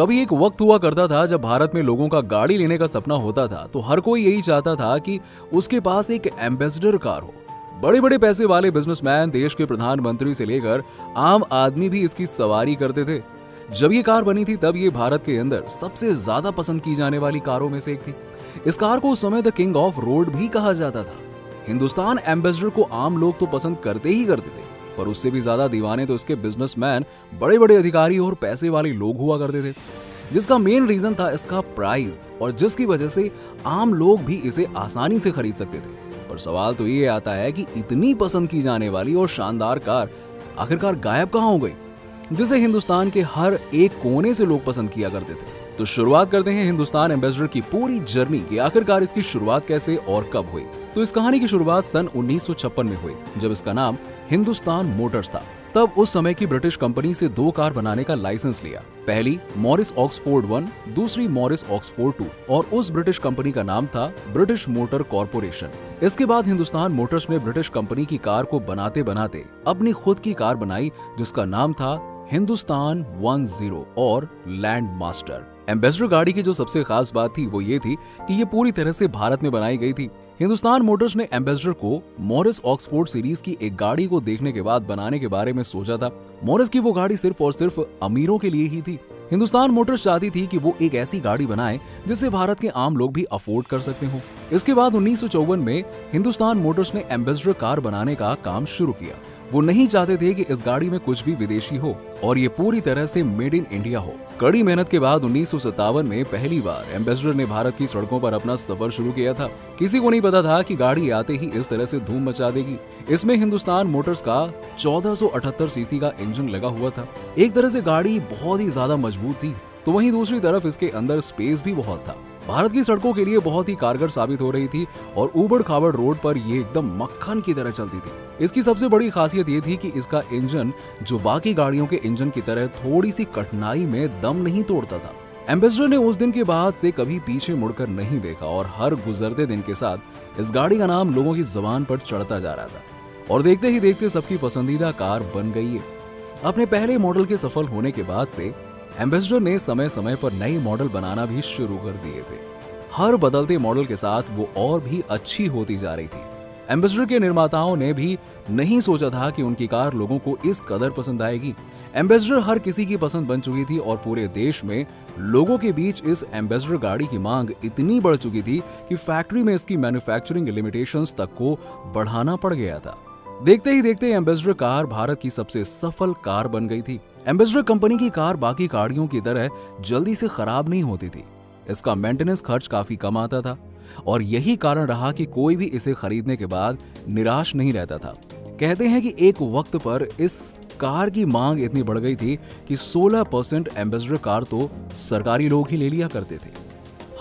कभी एक वक्त हुआ करता था जब भारत में लोगों का गाड़ी लेने का सपना होता था तो हर कोई यही चाहता था कि उसके पास एक एम्बेसडर कार हो। बड़े बड़े पैसे वाले बिजनेसमैन देश के प्रधानमंत्री से लेकर आम आदमी भी इसकी सवारी करते थे। जब ये कार बनी थी, तब ये भारत के अंदर सबसे ज़्यादा पसंद की जाने वाली कारों में से एक थी। इस कार को उस समय द किंग ऑफ़ रोड भी कहा जाता था। हिंदुस्तान एम्बेसडर को आम लोग तो पसंद करते ही करते थे। पर उससे भी ज़्यादा दीवाने तो इसके बिजनेसमैन बड़े बड़े अधिकारी और पैसे वाले लोग हुआ करते थे। जिसका मेन रीजन था इसका प्राइस और जिसकी वजह से आम लोग भी इसे आसानी से खरीद सकते थे। पर सवाल तो ये आता है कि इतनी पसंद की जाने वाली और शानदार कार आखिरकार गायब कहाँ हो गई? जिसे हिंदुस्तान के हर एक कोने से लोग पसंद किया करते थे। तो शुरुआत करते हैं हिंदुस्तान एम्बेसडर की पूरी जर्नी की आखिरकार इसकी शुरुआत कैसे और कब हुई। तो इस कहानी की शुरुआत सन 1956 में हुई, जब इसका नाम हिंदुस्तान मोटर्स था। तब उस समय की ब्रिटिश कंपनी से दो कार बनाने का लाइसेंस लिया। पहली मॉरिस ऑक्सफोर्ड वन, दूसरी मॉरिस ऑक्सफोर्ड टू और उस ब्रिटिश कंपनी का नाम था ब्रिटिश मोटर कॉरपोरेशन। इसके बाद हिंदुस्तान मोटर्स ने ब्रिटिश कंपनी की कार को बनाते बनाते अपनी खुद की कार बनाई, जिसका नाम था हिंदुस्तान वन ज़ीरो और लैंड मास्टर। एम्बेसडर गाड़ी की जो सबसे खास बात थी, वो ये थी कि ये पूरी तरह से भारत में बनाई गई थी। हिंदुस्तान मोटर्स ने एम्बेसडर को मॉरिस ऑक्सफोर्ड सीरीज़ की एक गाड़ी को देखने के बाद बनाने के बारे में सोचा था। मॉरिस की वो गाड़ी सिर्फ़ और सिर्फ़ अमीरों के लिए ही थी। हिंदुस्तान मोटर्स चाहती थी कि वो एक ऐसी गाड़ी बनाए जिसे भारत के आम लोग भी अफोर्ड कर सकते हो। इसके बाद उन्नीस सौ चौवन में हिंदुस्तान मोटर्स ने एम्बेसडर कार बनाने का काम शुरू किया। वो नहीं चाहते थे कि इस गाड़ी में कुछ भी विदेशी हो और ये पूरी तरह से मेड इन इंडिया हो। कड़ी मेहनत के बाद उन्नीस सौ सत्तावन में पहली बार एम्बेसडर ने भारत की सड़कों पर अपना सफ़र शुरू किया था। किसी को नहीं पता था कि गाड़ी आते ही इस तरह से धूम मचा देगी। इसमें हिंदुस्तान मोटर्स का 1478 सीसी का इंजन लगा हुआ था। एक तरह से गाड़ी बहुत ही ज़्यादा मज़बूत थी। तो वहीं दूसरी तरफ़ इसके अंदर स्पेस भी बहुत था। भारत की सड़कों के लिए बहुत ही कारगर साबित हो रही थी और उबड़ खाबड़ रोड पर ये एकदम मक्खन की तरह चलती थी। इसकी सबसे बड़ी खासियत ये थी कि इसका इंजन, जो बाकी गाड़ियों के इंजन की तरह थोड़ी सी कठिनाई में दम नहीं तोड़ता था। एम्बेसडर ने उस दिन के बाद से कभी पीछे मुड़कर नहीं देखा और हर गुजरते दिन के साथ इस गाड़ी का नाम लोगों की जबान पर चढ़ता जा रहा था। और देखते ही देखते सबकी पसंदीदा कार बन गई है। अपने पहले मॉडल के सफल होने के बाद से एम्बेसडर ने समय समय पर नए मॉडल बनाना भी शुरू कर दिए थे। हर बदलते मॉडल के साथ वो और भी अच्छी होती जा रही थी। एम्बेसडर के निर्माताओं ने भी नहीं सोचा था कि उनकी कार लोगों को इस कदर पसंद आएगी। एम्बेसडर हर किसी की पसंद बन चुकी थी और पूरे देश में लोगों के बीच इस एम्बेसडर गाड़ी की मांग इतनी बढ़ चुकी थी कि फैक्ट्री में इसकी मैन्युफैक्चरिंग लिमिटेशंस तक को बढ़ाना पड़ गया था। देखते ही देखते एम्बेसडर कार भारत की सबसे सफल कार बन गई थी। एम्बेसडर कंपनी की कार बाकी गाड़ियों की तरह जल्दी से खराब नहीं होती थी। इसका मेंटेनेंस खर्च काफ़ी कम आता था और यही कारण रहा कि कोई भी इसे खरीदने के बाद निराश नहीं रहता था। कहते हैं कि एक वक्त पर इस कार की मांग इतनी बढ़ गई थी कि 16 परसेंट एम्बेसडर कार तो सरकारी लोग ही ले लिया करते थे।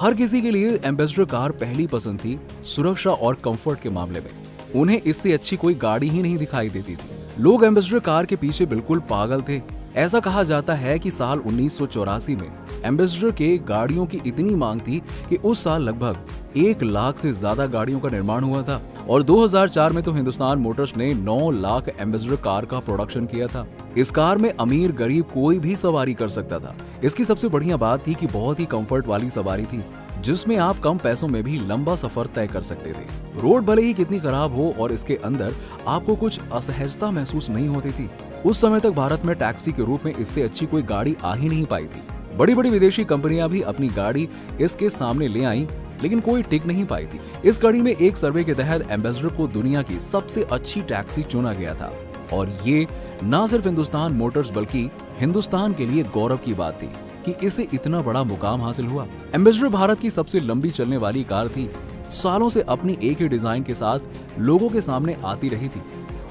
हर किसी के लिए एम्बेसडर कार पहली पसंद थी सुरक्षा और कंफर्ट के मामले में। उन्हें इससे अच्छी कोई गाड़ी ही नहीं दिखाई देती थी। लोग एम्बेसडर कार के पीछे बिल्कुल पागल थे। ऐसा कहा जाता है कि साल उन्नीस सौ चौरासी में एम्बेसडर के गाड़ियों की इतनी मांग थी कि उस साल लगभग एक लाख से ज़्यादा गाड़ियों का निर्माण हुआ था और 2004 में तो हिंदुस्तान मोटर्स ने 9 लाख एम्बेसडर कार का प्रोडक्शन किया था। इस कार में अमीर गरीब कोई भी सवारी कर सकता था। इसकी सबसे बढ़िया बात थी कि बहुत ही कंफर्ट वाली सवारी थी, जिसमें आप कम पैसों में भी लंबा सफ़र तय कर सकते थे। रोड भले ही कितनी खराब हो और इसके अंदर आपको कुछ असहजता महसूस नहीं होती थी उस समय तक भारत में टैक्सी के रूप में इससे अच्छी कोई गाड़ी आ ही नहीं पाई थी। बड़ी बड़ी विदेशी कंपनियाँ भी अपनी गाड़ी इसके सामने ले आई, लेकिन कोई टिक नहीं पाई थी। इस कड़ी में एक सर्वे के तहत एम्बेसडर को दुनिया की सबसे अच्छी टैक्सी चुना गया था। और ये न सिर्फ़ हिंदुस्तान मोटर्स बल्कि हिंदुस्तान के लिए गौरव की बात थी कि इसे इतना बड़ा मुकाम हासिल हुआ। एम्बेसडर भारत की सबसे लंबी चलने वाली कार थी। सालों से अपनी एक ही डिज़ाइन के साथ लोगों के सामने आती रही थी।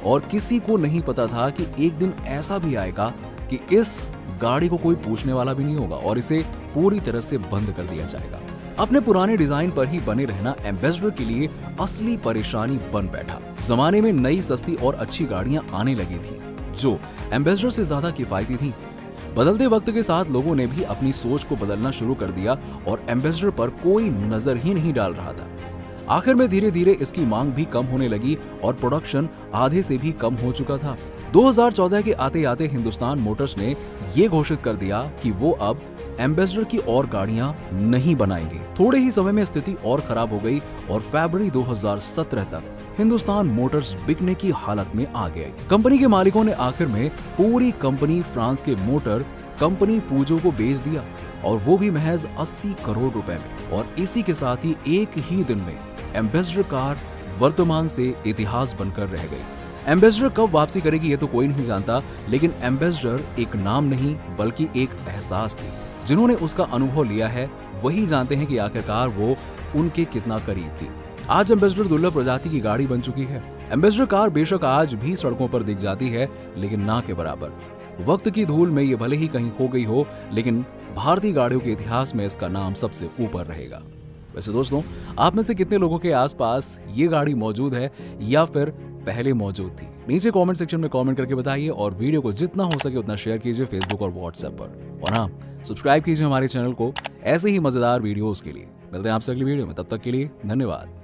और किसी को नहीं पता था कि एक दिन ऐसा भी आएगा कि इस गाड़ी को कोई पूछने वाला भी नहीं होगा और इसे पूरी तरह से बंद कर दिया जाएगा। अपने पुराने डिज़ाइन पर ही बने रहना एम्बेसडर के लिए असली परेशानी बन बैठा। जमाने में नई सस्ती और अच्छी गाड़ियाँ आने लगी थी, जो एम्बेसडर से ज़्यादा किफायती थी। बदलते वक्त के साथ लोगों ने भी अपनी सोच को बदलना शुरू कर दिया और एम्बेसडर पर कोई नज़र ही नहीं डाल रहा था। आखिर में धीरे धीरे इसकी मांग भी कम होने लगी और प्रोडक्शन आधे से भी कम हो चुका था। 2014 के आते आते हिंदुस्तान मोटर्स ने ये घोषित कर दिया कि वो अब एम्बेसडर की और गाड़ियाँ नहीं बनाएँगे। थोड़े ही समय में स्थिति और खराब हो गई और फरवरी 2017 तक हिंदुस्तान मोटर्स बिकने की हालत में आ गए। कंपनी के मालिकों ने आखिर में पूरी कंपनी फ्रांस के मोटर कंपनी पूजो को बेच दिया और वो भी महज 80 करोड़ रुपए में और इसी के साथ ही एक ही दिन में एम्बेसडर कार वर्तमान से इतिहास बनकर रह गई। एम्बेसडर कब वापसी करेगी ये तो कोई नहीं जानता, लेकिन एम्बेसडर एक नाम नहीं, बल्कि एक एहसास थी। जिन्होंने उसका अनुभव लिया है, वही जानते हैं कि आखिरकार वो उनके कितना करीब थी। आज एम्बेसडर दुर्लभ प्रजाति की गाड़ी बन चुकी है। एम्बेसडर कार बेशक आज भी सड़कों पर दिख जाती है, लेकिन ना के बराबर। वक्त की धूल में ये भले ही कहीं खो गई हो, लेकिन भारतीय गाड़ियों के इतिहास में इसका नाम सबसे ऊपर रहेगा। वैसे दोस्तों, आप में से कितने लोगों के आसपास ये गाड़ी मौजूद है या फिर पहले मौजूद थी? नीचे कमेंट सेक्शन में कमेंट करके बताइए और वीडियो को जितना हो सके उतना शेयर कीजिए फेसबुक और व्हाट्सएप पर। और हाँ सब्सक्राइब कीजिए हमारे चैनल को ऐसे ही मज़ेदार वीडियोस के लिए। मिलते हैं आपसे अगली वीडियो में, तब तक के लिए धन्यवाद।